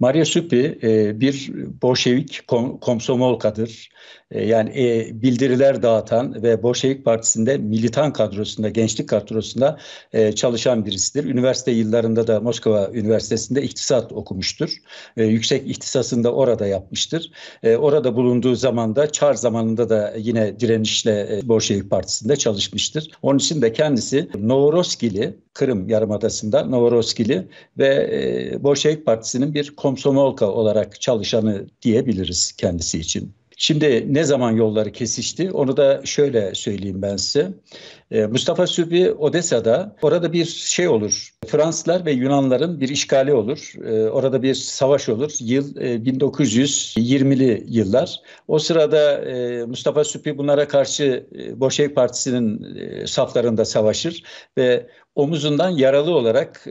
Maria Suppi e, bir Bolşevik kom komsomolkadır. E, yani e, bildiriler dağıtan ve Bolşevik Partisi'nde militan kadrosunda, gençlik kadrosunda çalışan birisidir. Üniversite yıllarında da Moskova Üniversitesi'nde iktisat okumuştur. Yüksek ihtisasını orada yapmıştır. Orada bulunduğu zamanda Çar zamanında da yine direnişle e, Bolşevik Partisi'nde çalışmıştır. Onun için de kendisi Novoroskili, Kırım Yarımadası'nda Novoroskili ve e, Bolşevik Partisi'nin bir komsomolka olarak çalışanı diyebiliriz kendisi için. Şimdi ne zaman yolları kesişti onu da şöyle söyleyeyim ben size. Ee, Mustafa Sübhi Odessa'da orada bir şey olur. Fransızlar ve Yunanların bir işgali olur. Ee, orada bir savaş olur. Yıl 1920'li e, yıllar. O sırada e, Mustafa Sübhi bunlara karşı e, Bolşevik Partisi'nin saflarında savaşır ve omuzundan yaralı olarak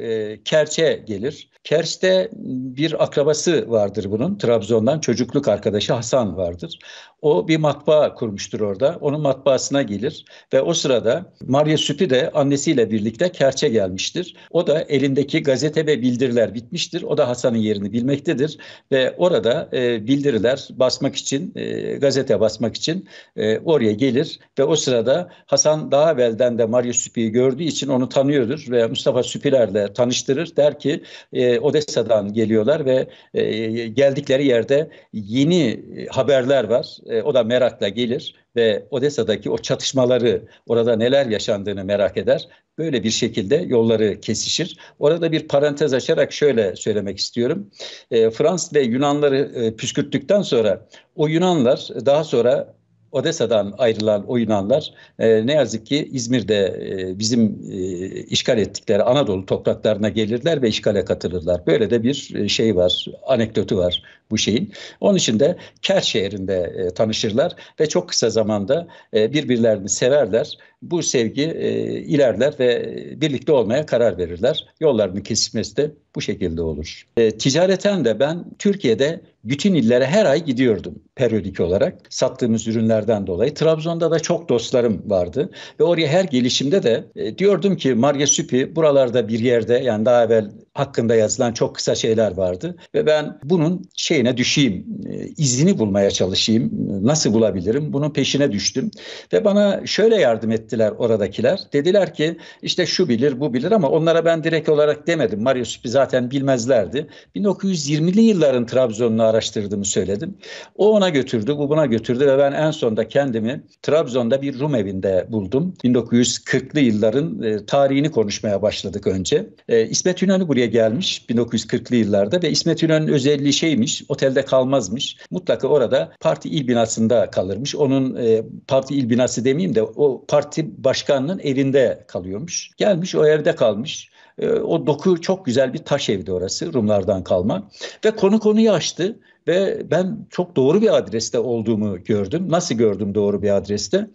Kerç'e gelir. Kerç'te bir akrabası vardır bunun. Trabzon'dan çocukluk arkadaşı Hasan vardır. O bir matbaa kurmuştur orada. Onun matbaasına gelir ve o sırada Maria Süpi de annesiyle birlikte Kerç'e gelmiştir. O da elindeki gazete ve bildiriler bitmiştir. O da Hasan'ın yerini bilmektedir ve orada e, bildiriler basmak için, e, gazete basmak için e, oraya gelir ve o sırada Hasan daha evvelden de Maria Süpi'yi gördüğü için onu tanıyordur ve Mustafa Süpilerle tanıştırır. Der ki e, Odessa'dan geliyorlar ve e, geldikleri yerde yeni haberler var. E, o da merakla gelir ve Odessa'daki o çatışmaları, orada neler yaşandığını merak eder. Böyle bir şekilde yolları kesişir. Orada bir parantez açarak şöyle söylemek istiyorum. E, Fransız ve Yunanları e, püskürttükten sonra o Yunanlar daha sonra Odessa'dan ayrılan o Yunanlar e, ne yazık ki İzmir'de e, bizim e, işgal ettikleri Anadolu topraklarına gelirler ve işgale katılırlar. Böyle de bir e, şey var, anekdotu var bu şeyin. Onun için de Ker şehrinde e, tanışırlar ve çok kısa zamanda e, birbirlerini severler. Bu sevgi e, ilerler ve birlikte olmaya karar verirler. Yollarının kesişmesi de bu şekilde olur. E, ticareten de ben Türkiye'de bütün illere her ay gidiyordum periyodik olarak sattığımız ürünlerden dolayı. Trabzon'da da çok dostlarım vardı ve oraya her gelişimde de e, diyordum ki Marya Süpi buralarda bir yerde yani daha evvel hakkında yazılan çok kısa şeyler vardı ve ben bunun şeyine düşeyim, e, izini bulmaya çalışayım. Nasıl bulabilirim? Bunun peşine düştüm ve bana şöyle yardım ettiler oradakiler. Dediler ki işte şu bilir, bu bilir ama onlara ben direkt olarak demedim. Mario zaten bilmezlerdi. 1920'li yılların Trabzon'unu araştırdığımı söyledim. O ona götürdü, bu buna götürdü ve ben en sonunda kendimi Trabzon'da bir Rum evinde buldum. 1940'lı yılların e, tarihini konuşmaya başladık önce. E, İsmet İnönü buraya gelmiş 1940'lı yıllarda ve İsmet İnönü'nün özelliği şeymiş, otelde kalmazmış. Mutlaka orada parti il binasında kalırmış. Onun e, parti il binası demeyeyim de o parti başkanının evinde kalıyormuş. Gelmiş o evde kalmış. E, o doku çok güzel bir taş evdi orası Rumlardan kalma. Ve konu konuyu açtı ve ben çok doğru bir adreste olduğumu gördüm. Nasıl gördüm doğru bir adreste?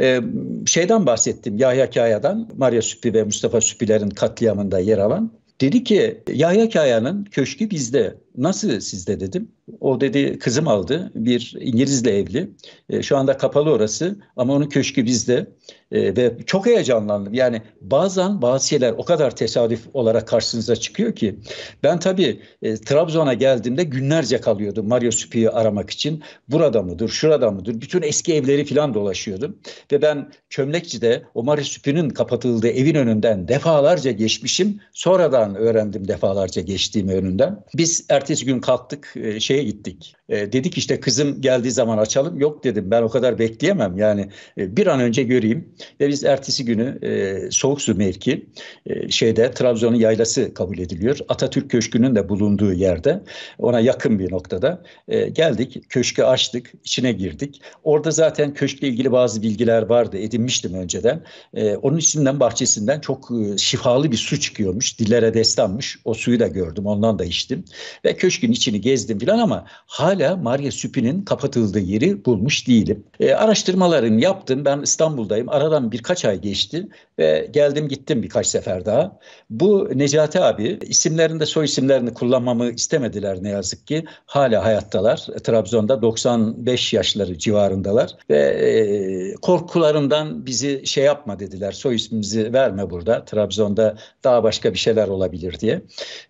Ee, şeyden bahsettim Yahya Kaya'dan, Maria Süppi ve Mustafa Süppilerin katliamında yer alan. Dedi ki Yahya Kaya'nın köşkü bizde. Nasıl sizde dedim. O dedi kızım aldı. Bir İngilizle evli. E, şu anda kapalı orası ama onun köşkü bizde. E, ve çok heyecanlandım. Yani bazen bazı şeyler o kadar tesadüf olarak karşınıza çıkıyor ki. Ben tabii e, Trabzon'a geldiğimde günlerce kalıyordum Mario Süpi'yi aramak için. Burada mıdır, şurada mıdır? Bütün eski evleri falan dolaşıyordum. Ve ben Çömlekçi'de o Mario Süpi'nin kapatıldığı evin önünden defalarca geçmişim. Sonradan öğrendim defalarca geçtiğim önünden. Biz ertesi gün kalktık e, şeye gittik. E, dedik işte kızım geldiği zaman açalım. Yok dedim ben o kadar bekleyemem. Yani e, bir an önce göreyim. Ve biz ertesi günü e, soğuk su mevki e, şeyde Trabzon'un yaylası kabul ediliyor. Atatürk Köşkü'nün de bulunduğu yerde ona yakın bir noktada e, geldik. Köşkü açtık. içine girdik. Orada zaten köşkle ilgili bazı bilgiler vardı. Edinmiştim önceden. E, onun içinden bahçesinden çok e, şifalı bir su çıkıyormuş. Dillere destanmış. O suyu da gördüm. Ondan da içtim. Ve köşkün içini gezdim falan ama hala Maria Süpi'nin kapatıldığı yeri bulmuş değilim. E, araştırmalarını yaptım. Ben İstanbul'dayım. Aradan birkaç ay geçti ve geldim gittim birkaç sefer daha. Bu Necati abi isimlerinde soy isimlerini kullanmamı istemediler ne yazık ki. Hala hayattalar. Trabzon'da 95 yaşları civarındalar ve e, korkularından bizi şey yapma dediler. Soy ismimizi verme burada. Trabzon'da daha başka bir şeyler olabilir diye.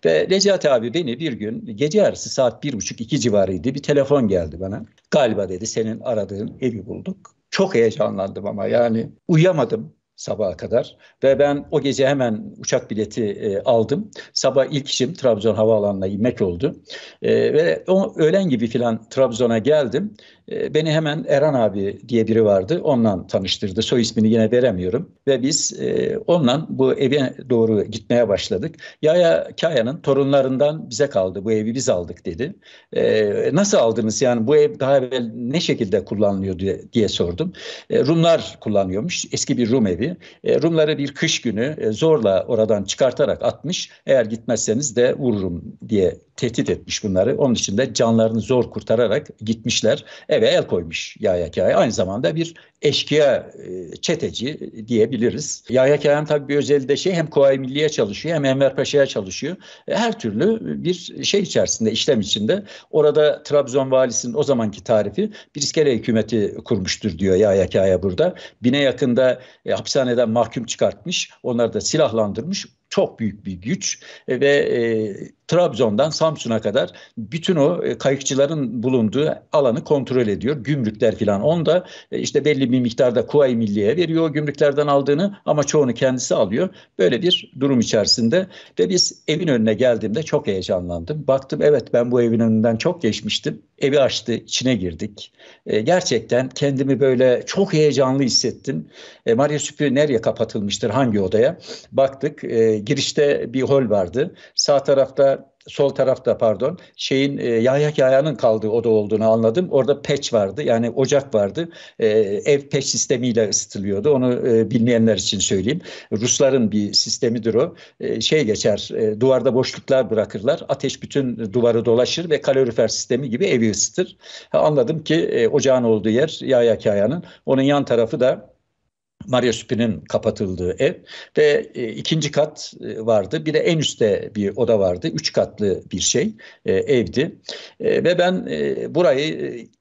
Ve Necati abi beni bir gün gece yarısı saat bir buçuk iki civarıydı bir telefon geldi bana. Galiba dedi senin aradığın evi bulduk. Çok heyecanlandım ama yani uyuyamadım sabaha kadar ve ben o gece hemen uçak bileti e, aldım. Sabah ilk işim Trabzon Havaalanı'na inmek oldu. E, ve o öğlen gibi filan Trabzon'a geldim. E, beni hemen Eren abi diye biri vardı. Onunla tanıştırdı. Soy ismini yine veremiyorum. Ve biz e, onunla bu eve doğru gitmeye başladık. Yaya Kaya'nın torunlarından bize kaldı. Bu evi biz aldık dedi. E, nasıl aldınız? Yani bu ev daha evvel ne şekilde kullanılıyor diye, diye sordum. E, Rumlar kullanıyormuş. Eski bir Rum evi. E, Rumları bir kış günü e, zorla oradan çıkartarak atmış. Eğer gitmezseniz de vururum diye tehdit etmiş bunları. Onun için de canlarını zor kurtararak gitmişler. Eve el koymuş Yahya Kaya. Aynı zamanda bir eşkıya e, çeteci diyebiliriz. Yahya Kaya'nın tabii bir özelliği de şey hem Kuvayi Milliye çalışıyor hem Enver Paşa'ya çalışıyor. E, her türlü bir şey içerisinde, işlem içinde. Orada Trabzon valisinin o zamanki tarifi bir iskele hükümeti kurmuştur diyor Yahya Kaya burada. Bine yakında e, hapishaneden mahkum çıkartmış. Onları da silahlandırmış çok büyük bir güç e, ve e, Trabzon'dan Samsun'a kadar bütün o e, kayıkçıların bulunduğu alanı kontrol ediyor. Gümrükler falan onda e, işte belli bir miktarda Kuvayi Milliye veriyor gümrüklerden aldığını ama çoğunu kendisi alıyor. Böyle bir durum içerisinde ve biz evin önüne geldiğimde çok heyecanlandım. Baktım evet ben bu evin önünden çok geçmiştim. Evi açtı, içine girdik. E, gerçekten kendimi böyle çok heyecanlı hissettim. E, Maria Süpü nereye kapatılmıştır, hangi odaya? Baktık, e, girişte bir hol vardı. Sağ tarafta sol tarafta pardon şeyin e, Yahya Kaya'nın kaldığı oda olduğunu anladım. Orada peç vardı yani ocak vardı. E, ev peç sistemiyle ısıtılıyordu. Onu e, bilmeyenler için söyleyeyim. Rusların bir sistemidir o. E, şey geçer e, duvarda boşluklar bırakırlar. Ateş bütün duvarı dolaşır ve kalorifer sistemi gibi evi ısıtır. Ha, anladım ki e, ocağın olduğu yer Yahya Kaya'nın. Onun yan tarafı da Maria Süpi'nin kapatıldığı ev ve e, ikinci kat e, vardı. Bir de en üstte bir oda vardı. Üç katlı bir şey e, evdi. E, ve ben e, burayı e,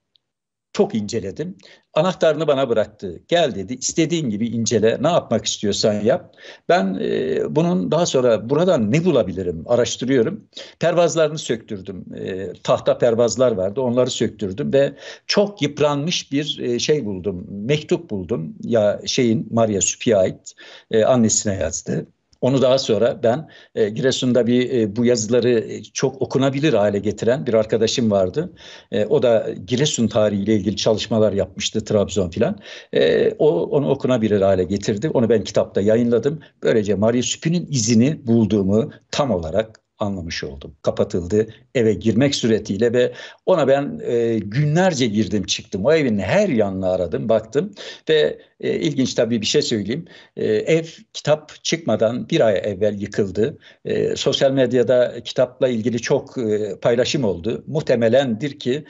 çok inceledim. Anahtarını bana bıraktı. Gel dedi. İstediğin gibi incele. Ne yapmak istiyorsan yap. Ben e, bunun daha sonra buradan ne bulabilirim? Araştırıyorum. Pervazlarını söktürdüm. E, tahta pervazlar vardı. Onları söktürdüm ve çok yıpranmış bir e, şey buldum. Mektup buldum. Ya şeyin Maria Süpi'ye ait. E, annesine yazdı. Onu daha sonra ben e, Giresun'da bir e, bu yazıları e, çok okunabilir hale getiren bir arkadaşım vardı. E, o da Giresun tarihiyle ilgili çalışmalar yapmıştı Trabzon filan. E, o onu okunabilir hale getirdi. Onu ben kitapta yayınladım. Böylece Maria Süpü'nün izini bulduğumu tam olarak anlamış oldum. Kapatıldı eve girmek suretiyle ve ona ben e, günlerce girdim çıktım. O evin her yanını aradım baktım ve e, ilginç tabii bir şey söyleyeyim. E, ev kitap çıkmadan bir ay evvel yıkıldı. E, sosyal medyada kitapla ilgili çok e, paylaşım oldu. Muhtemelendir ki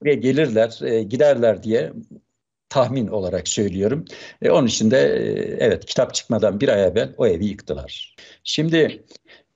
buraya gelirler e, giderler diye tahmin olarak söylüyorum. E, onun için de e, evet kitap çıkmadan bir ay evvel o evi yıktılar. Şimdi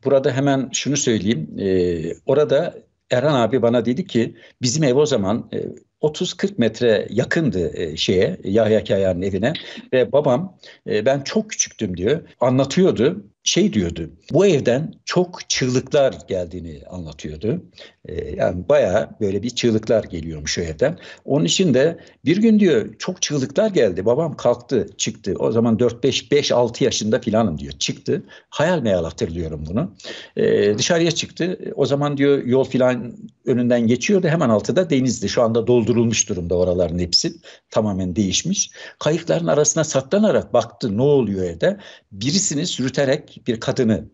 burada hemen şunu söyleyeyim. E, orada Erhan abi bana dedi ki bizim ev o zaman e, 30-40 metre yakındı e, şeye Yahya Kaya'nın evine ve babam e, ben çok küçüktüm diyor anlatıyordu şey diyordu. Bu evden çok çığlıklar geldiğini anlatıyordu. Ee, yani bayağı böyle bir çığlıklar geliyormuş o evden. Onun için de bir gün diyor çok çığlıklar geldi. Babam kalktı çıktı. O zaman 4-5-5-6 yaşında filanım diyor. Çıktı. Hayal meyal hatırlıyorum bunu. Ee, dışarıya çıktı. O zaman diyor yol filan önünden geçiyordu. Hemen altıda denizdi. Şu anda doldurulmuş durumda oraların hepsi. Tamamen değişmiş. Kayıkların arasına saklanarak baktı ne oluyor evde. Birisini sürüterek bir kadını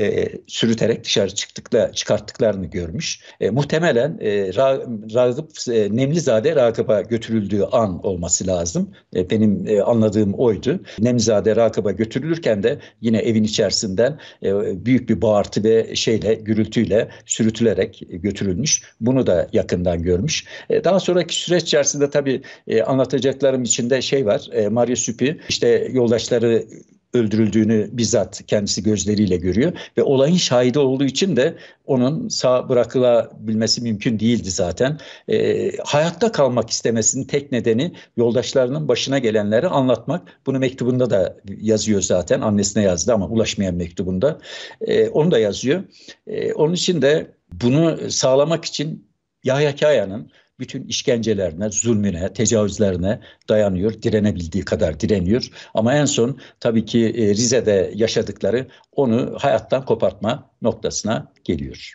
e, sürüterek dışarı çıktıkla çıkarttıklarını görmüş. E, muhtemelen e, Ra, Ragıp e, Nemlizade Ragıp'a götürüldüğü an olması lazım. E, benim e, anladığım oydu. Nemlizade Ragıp'a götürülürken de yine evin içerisinden e, büyük bir bağırtı ve şeyle gürültüyle sürütülerek götürülmüş. Bunu da yakından görmüş. E, daha sonraki süreç içerisinde tabii e, anlatacaklarım içinde şey var. E, Mario Süpi işte yoldaşları öldürüldüğünü bizzat kendisi gözleriyle görüyor ve olayın şahidi olduğu için de onun sağ bırakılabilmesi mümkün değildi zaten. E, hayatta kalmak istemesinin tek nedeni yoldaşlarının başına gelenleri anlatmak. Bunu mektubunda da yazıyor zaten. Annesine yazdı ama ulaşmayan mektubunda. E, onu da yazıyor. E, onun için de bunu sağlamak için Yahya Kaya'nın bütün işkencelerine, zulmüne, tecavüzlerine dayanıyor, direnebildiği kadar direniyor. Ama en son tabii ki e, Rize'de yaşadıkları onu hayattan kopartma noktasına geliyor.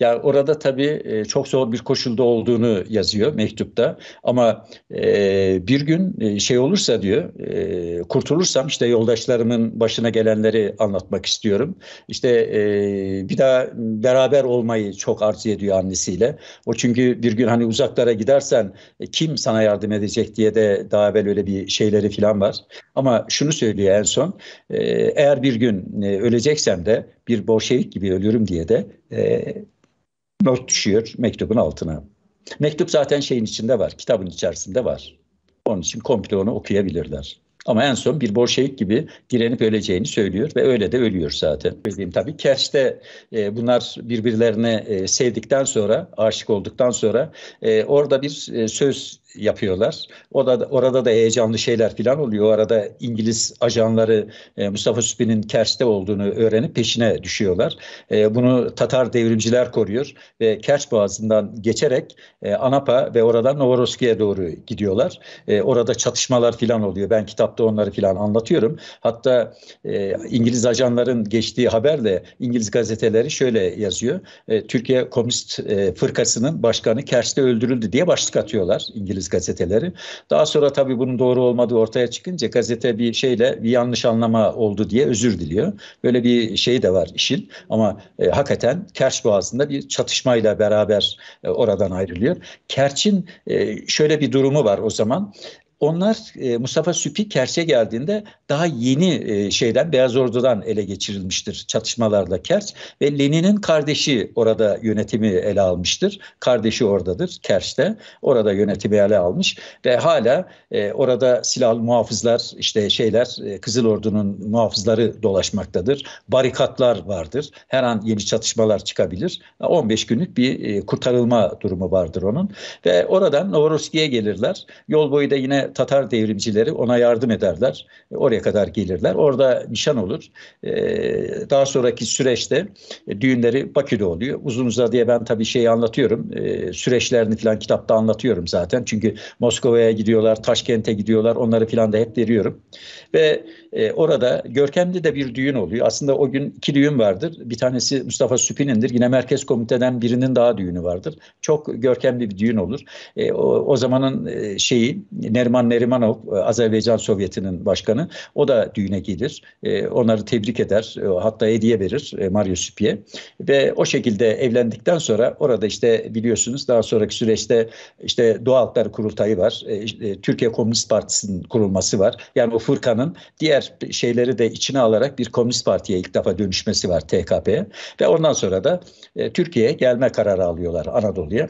Ya yani orada tabii e, çok zor bir koşulda olduğunu yazıyor mektupta ama e, bir gün e, şey olursa diyor kurtulursam işte yoldaşlarımın başına gelenleri anlatmak istiyorum. İşte bir daha beraber olmayı çok arzu ediyor annesiyle. O çünkü bir gün hani uzaklara gidersen kim sana yardım edecek diye de daha evvel öyle bir şeyleri falan var. Ama şunu söylüyor en son eğer bir gün öleceksem de bir Bolşevik gibi ölürüm diye de e, not düşüyor mektubun altına. Mektup zaten şeyin içinde var, kitabın içerisinde var. Onun için komple onu okuyabilirler. Ama en son bir Bolşevik gibi direnip öleceğini söylüyor ve öyle de ölüyor zaten. Dediğim tabii Kerç'te e, bunlar birbirlerine e, sevdikten sonra, aşık olduktan sonra e, orada bir e, söz yapıyorlar. Orada, orada da heyecanlı şeyler falan oluyor. O arada İngiliz ajanları e, Mustafa Süpi'nin Kerç'te olduğunu öğrenip peşine düşüyorlar. E, bunu Tatar devrimciler koruyor ve Kerç Boğazı'ndan geçerek e, Anapa ve oradan Novorossiysk'e doğru gidiyorlar. E, orada çatışmalar falan oluyor. Ben kitapta onları falan anlatıyorum. Hatta e, İngiliz ajanların geçtiği haberle İngiliz gazeteleri şöyle yazıyor. E, Türkiye Komünist e, Fırkası'nın başkanı Kerç'te öldürüldü diye başlık atıyorlar İngiliz gazeteleri. Daha sonra tabii bunun doğru olmadığı ortaya çıkınca gazete bir şeyle bir yanlış anlama oldu diye özür diliyor. Böyle bir şey de var işin ama e, hakikaten Kerç Boğazı'nda bir çatışmayla beraber e, oradan ayrılıyor. Kerç'in e, şöyle bir durumu var o zaman. Onlar e, Mustafa Süpi Kerç'e geldiğinde daha yeni e, şeyden Beyaz Ordu'dan ele geçirilmiştir çatışmalarla Kerç ve Lenin'in kardeşi orada yönetimi ele almıştır. Kardeşi oradadır Kerç'te. Orada yönetimi ele almış ve hala e, orada silahlı muhafızlar işte şeyler e, Kızıl Ordu'nun muhafızları dolaşmaktadır. Barikatlar vardır. Her an yeni çatışmalar çıkabilir. 15 günlük bir e, kurtarılma durumu vardır onun ve oradan Novorossiysk'e gelirler. Yol boyu da yine Tatar devrimcileri ona yardım ederler. Oraya kadar gelirler. Orada nişan olur. Ee, daha sonraki süreçte e, düğünleri Bakü'de oluyor. Uzun uzadıya ben tabii şeyi anlatıyorum. Ee, süreçlerini falan kitapta anlatıyorum zaten. Çünkü Moskova'ya gidiyorlar, Taşkent'e gidiyorlar. Onları falan da hep veriyorum. Ve e, orada görkemli de bir düğün oluyor. Aslında o gün iki düğün vardır. Bir tanesi Mustafa Süpin'indir. Yine merkez komiteden birinin daha düğünü vardır. Çok görkemli bir düğün olur. E, o, o zamanın e, şeyi Neriman Nerimanov, e, Azerbaycan Sovyeti'nin başkanı. O da düğüne gelir. E, onları tebrik eder. E, hatta hediye verir e, Mario Süpi'ye. Ve o şekilde evlendikten sonra orada işte biliyorsunuz daha sonraki süreçte işte Doğu Halkları Kurultayı var. E, e, Türkiye Komünist Partisi'nin kurulması var. Yani o fırkanın diğer diğer şeyleri de içine alarak bir komünist partiye ilk defa dönüşmesi var TKP'ye ve ondan sonra da e, Türkiye'ye gelme kararı alıyorlar Anadolu'ya.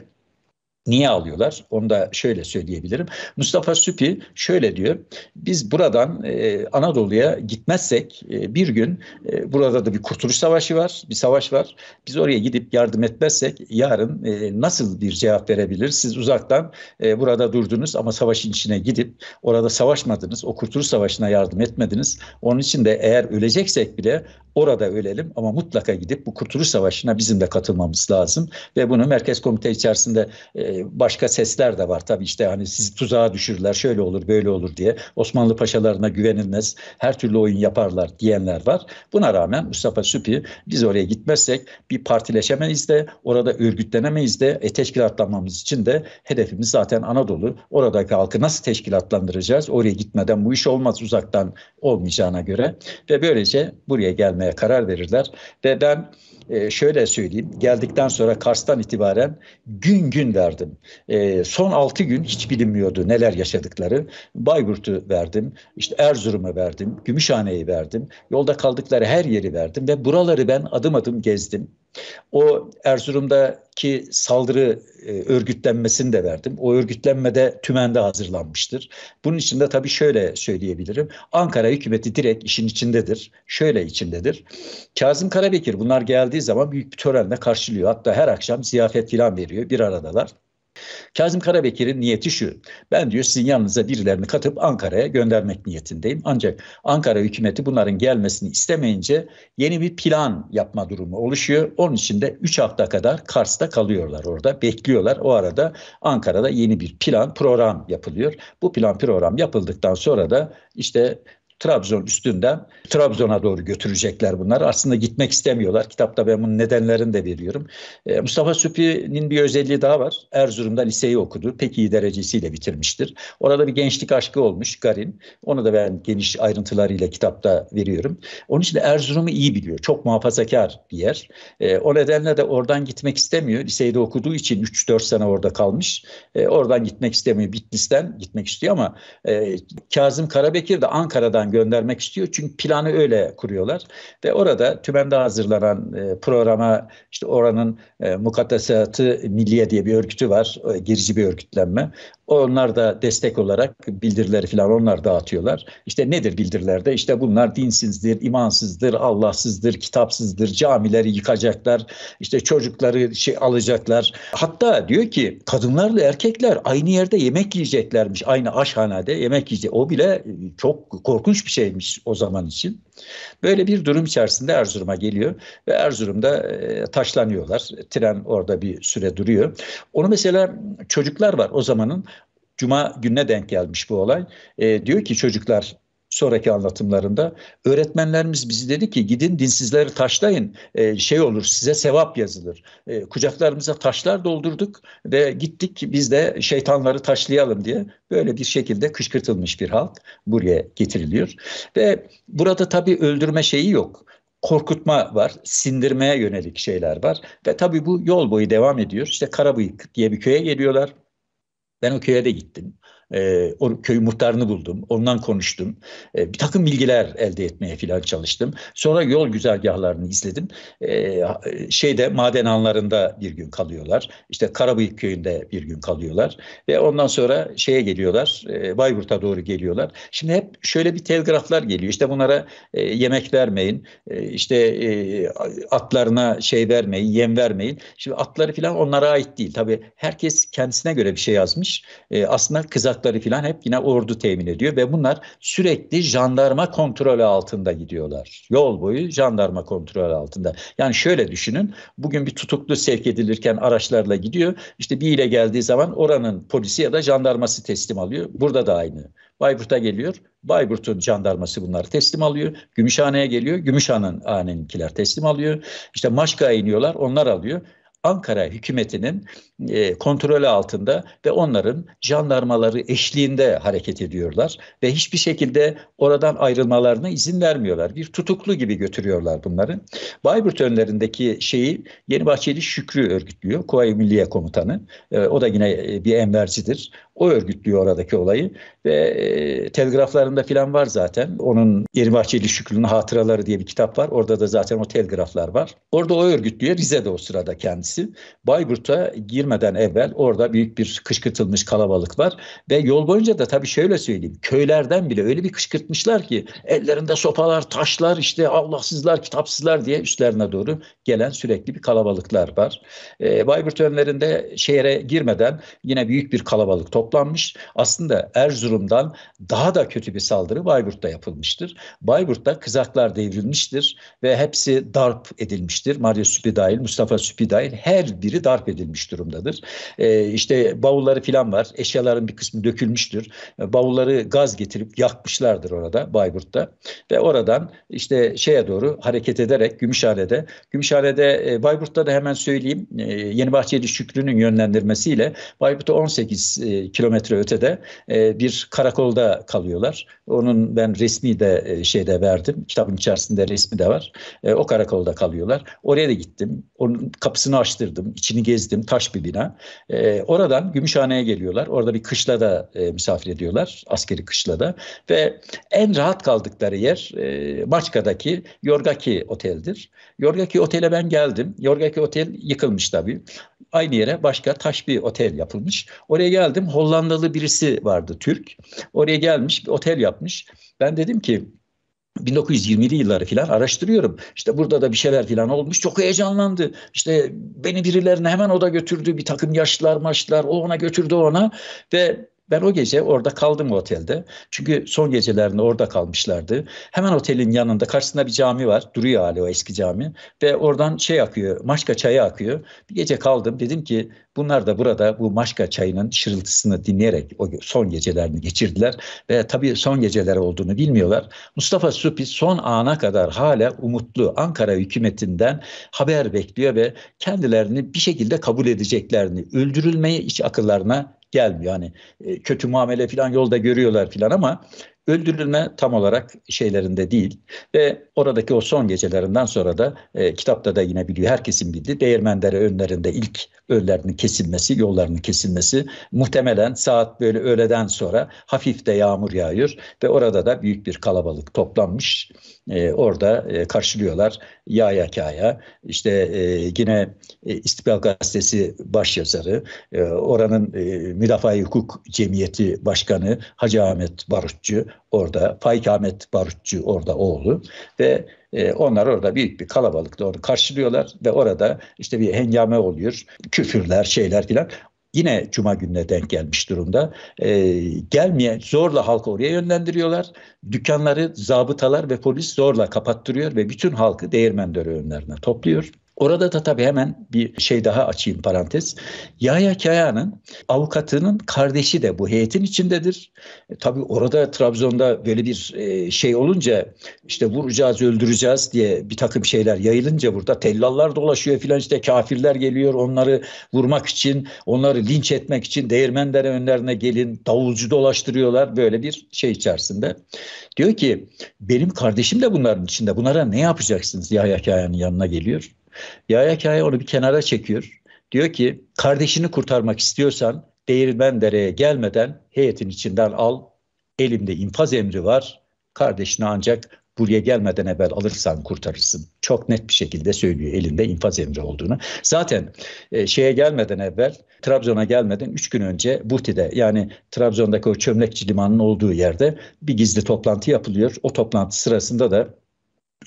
Niye alıyorlar? Onu da şöyle söyleyebilirim. Mustafa Süpi şöyle diyor. Biz buradan e, Anadolu'ya gitmezsek e, bir gün e, burada da bir kurtuluş savaşı var, bir savaş var. Biz oraya gidip yardım etmezsek yarın e, nasıl bir cevap verebilir? Siz uzaktan e, burada durdunuz ama savaşın içine gidip orada savaşmadınız. O kurtuluş savaşına yardım etmediniz. Onun için de eğer öleceksek bile orada ölelim ama mutlaka gidip bu kurtuluş savaşına bizim de katılmamız lazım. Ve bunu merkez komite içerisinde e, başka sesler de var. Tabii işte hani sizi tuzağa düşürürler şöyle olur böyle olur diye. Osmanlı paşalarına güvenilmez her türlü oyun yaparlar diyenler var. Buna rağmen Mustafa Süpi biz oraya gitmezsek bir partileşemeyiz de orada örgütlenemeyiz de e, teşkilatlanmamız için de hedefimiz zaten Anadolu. Oradaki halkı nasıl teşkilatlandıracağız? Oraya gitmeden bu iş olmaz uzaktan olmayacağına göre ve böylece buraya gelmeye karar verirler ve ben e, şöyle söyleyeyim. Geldikten sonra Kars'tan itibaren gün gün verdim. E, son altı gün hiç bilinmiyordu neler yaşadıkları. Bayburt'u verdim. işte Erzurum'u verdim. Gümüşhane'yi verdim. Yolda kaldıkları her yeri verdim ve buraları ben adım adım gezdim. O Erzurum'daki saldırı e, örgütlenmesini de verdim. O örgütlenmede tümende hazırlanmıştır. Bunun için de tabii şöyle söyleyebilirim. Ankara hükümeti direkt işin içindedir. Şöyle içindedir. Kazım Karabekir bunlar geldiği zaman büyük bir törenle karşılıyor. Hatta her akşam ziyafet filan veriyor. Bir aradalar. Kazım Karabekir'in niyeti şu. Ben diyor sizin yanınıza birilerini katıp Ankara'ya göndermek niyetindeyim. Ancak Ankara hükümeti bunların gelmesini istemeyince yeni bir plan yapma durumu oluşuyor. Onun için de 3 hafta kadar Kars'ta kalıyorlar orada. Bekliyorlar. O arada Ankara'da yeni bir plan, program yapılıyor. Bu plan program yapıldıktan sonra da işte Trabzon üstünden Trabzon'a doğru götürecekler bunlar. Aslında gitmek istemiyorlar. Kitapta ben bunun nedenlerini de veriyorum. E, Mustafa Süpi'nin bir özelliği daha var. Erzurum'da liseyi okudu. Pek iyi derecesiyle bitirmiştir. Orada bir gençlik aşkı olmuş Garin. Onu da ben geniş ayrıntılarıyla kitapta veriyorum. Onun için de Erzurum'u iyi biliyor. Çok muhafazakar bir yer. E, o nedenle de oradan gitmek istemiyor. Liseyde okuduğu için 3-4 sene orada kalmış. E, oradan gitmek istemiyor. Bitlis'ten gitmek istiyor ama e, Kazım Karabekir de Ankara'dan göndermek istiyor. Çünkü planı öyle kuruyorlar. Ve orada tümende hazırlanan e, programa işte oranın e, Mukaddesatı Milliye diye bir örgütü var. E, gerici bir örgütlenme. Onlar da destek olarak bildirileri falan onlar dağıtıyorlar. İşte nedir bildirilerde? İşte bunlar dinsizdir, imansızdır, Allahsızdır, kitapsızdır, camileri yıkacaklar, işte çocukları şey alacaklar. Hatta diyor ki kadınlarla erkekler aynı yerde yemek yiyeceklermiş. Aynı aşhanede yemek yiyecek. O bile çok korkunç bir şeymiş o zaman için. Böyle bir durum içerisinde Erzurum'a geliyor ve Erzurum'da e, taşlanıyorlar. Tren orada bir süre duruyor. Onu mesela çocuklar var o zamanın Cuma gününe denk gelmiş bu olay. E, diyor ki çocuklar sonraki anlatımlarında öğretmenlerimiz bizi dedi ki gidin dinsizleri taşlayın e, şey olur size sevap yazılır. E, kucaklarımıza taşlar doldurduk ve gittik biz de şeytanları taşlayalım diye böyle bir şekilde kışkırtılmış bir halk buraya getiriliyor. Ve burada tabii öldürme şeyi yok korkutma var, sindirmeye yönelik şeyler var ve tabii bu yol boyu devam ediyor. İşte Karabıyık diye bir köye geliyorlar. Ben o köye de gittim. E, o köy muhtarını buldum. Ondan konuştum. E, bir takım bilgiler elde etmeye falan çalıştım. Sonra yol güzergahlarını izledim. E, şeyde maden anlarında bir gün kalıyorlar. İşte Karabıyık köyünde bir gün kalıyorlar. Ve ondan sonra şeye geliyorlar. E, Bayburt'a doğru geliyorlar. Şimdi hep şöyle bir telgraflar geliyor. İşte bunlara e, yemek vermeyin. E, işte e, atlarına şey vermeyin, yem vermeyin. Şimdi atları falan onlara ait değil. Tabii herkes kendisine göre bir şey yazmış. E, aslında kızak uçakları falan hep yine ordu temin ediyor ve bunlar sürekli jandarma kontrolü altında gidiyorlar. Yol boyu jandarma kontrolü altında. Yani şöyle düşünün bugün bir tutuklu sevk edilirken araçlarla gidiyor. İşte bir ile geldiği zaman oranın polisi ya da jandarması teslim alıyor. Burada da aynı. Bayburt'a geliyor. Bayburt'un jandarması bunları teslim alıyor. Gümüşhane'ye geliyor. Gümüşhane'ninkiler teslim alıyor. İşte Maşka'ya iniyorlar. Onlar alıyor. Ankara hükümetinin e, kontrolü altında ve onların jandarmaları eşliğinde hareket ediyorlar ve hiçbir şekilde oradan ayrılmalarına izin vermiyorlar. Bir tutuklu gibi götürüyorlar bunları. Bayburt önlerindeki şeyi Yeni Bahçeli Şükrü örgütlüyor. Kuvayi Milliye Komutanı. E, o da yine e, bir envercidir. O örgütlüyor oradaki olayı ve e, telgraflarında filan var zaten. Onun Yeni Bahçeli Şükrü'nün hatıraları diye bir kitap var. Orada da zaten o telgraflar var. Orada o örgütlüyor. Rize'de o sırada kendisi. Bayburt'a girmeden evvel orada büyük bir kışkırtılmış kalabalık var ve yol boyunca da tabii şöyle söyleyeyim. Köylerden bile öyle bir kışkırtmışlar ki ellerinde sopalar, taşlar işte Allahsızlar, kitapsızlar diye üstlerine doğru gelen sürekli bir kalabalıklar var. E, Bayburt önlerinde şehre girmeden yine büyük bir kalabalık top toplanmış. Aslında Erzurum'dan daha da kötü bir saldırı Bayburt'ta yapılmıştır. Bayburt'ta kızaklar devrilmiştir ve hepsi darp edilmiştir. Mario Süpi dahil, Mustafa Süpi dahil her biri darp edilmiş durumdadır. Ee, işte bavulları falan var. Eşyaların bir kısmı dökülmüştür. Bavulları gaz getirip yakmışlardır orada Bayburt'ta. Ve oradan işte şeye doğru hareket ederek Gümüşhane'de, Gümüşhane'de e, Bayburt'ta da hemen söyleyeyim e, Yeni Bahçeli Şükrü'nün yönlendirmesiyle Bayburt'ta 18 e, kilometre ötede e, bir karakolda kalıyorlar. Onun ben resmi de e, şeyde verdim. Kitabın içerisinde resmi de var. E, o karakolda kalıyorlar. Oraya da gittim. Onun kapısını açtım araştırdım, içini gezdim, taş bir bina. E, oradan Gümüşhane'ye geliyorlar. Orada bir kışlada e, misafir ediyorlar, askeri kışlada. Ve en rahat kaldıkları yer e, Maçka'daki Yorgaki Otel'dir. Yorgaki Otel'e ben geldim. Yorgaki Otel yıkılmış tabii. Aynı yere başka taş bir otel yapılmış. Oraya geldim. Hollandalı birisi vardı, Türk. Oraya gelmiş, bir otel yapmış. Ben dedim ki 1920'li yılları filan araştırıyorum. İşte burada da bir şeyler filan olmuş. Çok heyecanlandı. İşte beni birilerine hemen o da götürdü. Bir takım yaşlılar maçlar o ona götürdü ona ve ben o gece orada kaldım otelde. Çünkü son gecelerinde orada kalmışlardı. Hemen otelin yanında karşısında bir cami var. Duruyor hala o eski cami. Ve oradan şey akıyor, maşka çayı akıyor. Bir gece kaldım. Dedim ki bunlar da burada bu maşka çayının şırıltısını dinleyerek o son gecelerini geçirdiler. Ve tabii son geceler olduğunu bilmiyorlar. Mustafa Supi son ana kadar hala umutlu. Ankara hükümetinden haber bekliyor ve kendilerini bir şekilde kabul edeceklerini, öldürülmeyi hiç akıllarına gelmiyor. Hani e, kötü muamele falan yolda görüyorlar falan ama öldürülme tam olarak şeylerinde değil. Ve oradaki o son gecelerinden sonra da e, kitapta da yine biliyor herkesin bildiği Değirmendere önlerinde ilk öllerinin kesilmesi, yollarının kesilmesi muhtemelen saat böyle öğleden sonra hafif de yağmur yağıyor ve orada da büyük bir kalabalık toplanmış. E, orada e, karşılıyorlar Yaya Kaya, işte e, yine e, İstiklal Gazetesi başyazarı, e, oranın e, Müdafaa Hukuk Cemiyeti Başkanı Hacı Ahmet Barutçu orada, Faik Ahmet Barutçu orada oğlu ve e, onlar orada büyük bir kalabalıkla onu karşılıyorlar ve orada işte bir hengame oluyor, küfürler, şeyler filan yine cuma gününe denk gelmiş durumda. Ee, gelmeye zorla halkı oraya yönlendiriyorlar. Dükkanları zabıtalar ve polis zorla kapattırıyor ve bütün halkı Değirmendere önlerine topluyor. Orada da tabii hemen bir şey daha açayım parantez. Yahya Kaya'nın avukatının kardeşi de bu heyetin içindedir. E, tabii orada Trabzon'da böyle bir e, şey olunca işte vuracağız öldüreceğiz diye bir takım şeyler yayılınca burada tellallar dolaşıyor filan işte kafirler geliyor onları vurmak için onları linç etmek için değirmenlere önlerine gelin davulcu dolaştırıyorlar böyle bir şey içerisinde. Diyor ki benim kardeşim de bunların içinde bunlara ne yapacaksınız Yahya Kaya'nın yanına geliyor. Yahya Kaya onu bir kenara çekiyor. Diyor ki kardeşini kurtarmak istiyorsan değirmen dereye gelmeden heyetin içinden al. Elimde infaz emri var. Kardeşini ancak buraya gelmeden evvel alırsan kurtarırsın. Çok net bir şekilde söylüyor elinde infaz emri olduğunu. Zaten e, şeye gelmeden evvel Trabzon'a gelmeden 3 gün önce Buhti'de yani Trabzon'daki o çömlekçi limanının olduğu yerde bir gizli toplantı yapılıyor. O toplantı sırasında da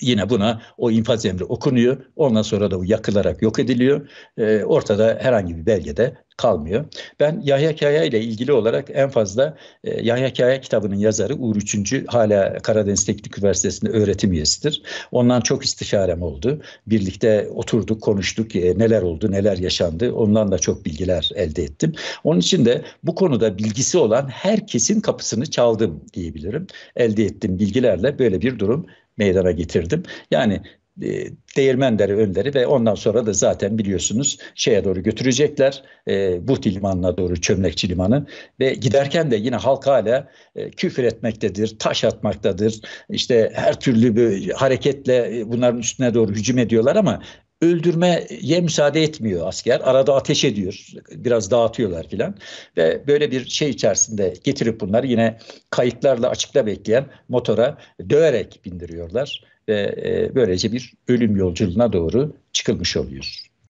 Yine buna o infaz emri okunuyor. Ondan sonra da o yakılarak yok ediliyor. E, ortada herhangi bir belgede kalmıyor. Ben Yahya Kaya ile ilgili olarak en fazla e, Yahya Kaya kitabının yazarı Uğur Üçüncü hala Karadeniz Teknik Üniversitesi'nde öğretim üyesidir. Ondan çok istişarem oldu. Birlikte oturduk, konuştuk. E, neler oldu, neler yaşandı. Ondan da çok bilgiler elde ettim. Onun için de bu konuda bilgisi olan herkesin kapısını çaldım diyebilirim. Elde ettiğim bilgilerle böyle bir durum meydana getirdim. Yani e, Değirmendere önleri ve ondan sonra da zaten biliyorsunuz şeye doğru götürecekler. E, Buhti limanına doğru Çömlekçi limanı ve giderken de yine halk hala e, küfür etmektedir, taş atmaktadır. İşte her türlü bir hareketle e, bunların üstüne doğru hücum ediyorlar ama öldürmeye müsaade etmiyor asker. Arada ateş ediyor. Biraz dağıtıyorlar filan. Ve böyle bir şey içerisinde getirip bunları yine kayıtlarla açıkta bekleyen motora döverek bindiriyorlar. Ve e, böylece bir ölüm yolculuğuna doğru çıkılmış oluyor.